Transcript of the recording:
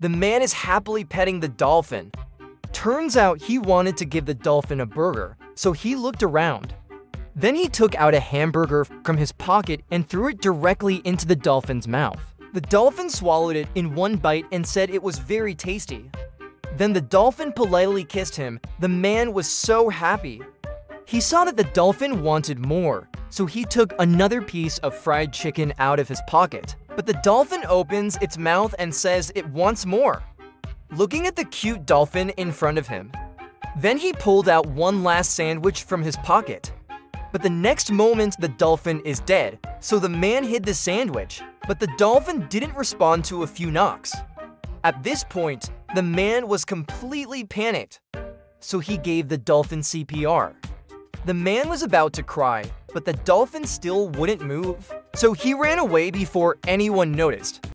The man is happily petting the dolphin. Turns out he wanted to give the dolphin a burger, so he looked around. Then he took out a hamburger from his pocket and threw it directly into the dolphin's mouth. The dolphin swallowed it in one bite and said it was very tasty. Then the dolphin politely kissed him. The man was so happy. He saw that the dolphin wanted more, so he took another piece of fried chicken out of his pocket. But the dolphin opens its mouth and says it wants more, looking at the cute dolphin in front of him. Then he pulled out one last sandwich from his pocket. But the next moment, the dolphin is dead, so the man hid the sandwich. But the dolphin didn't respond to a few knocks. At this point, the man was completely panicked, so he gave the dolphin CPR. The man was about to cry, but the dolphin still wouldn't move, so he ran away before anyone noticed.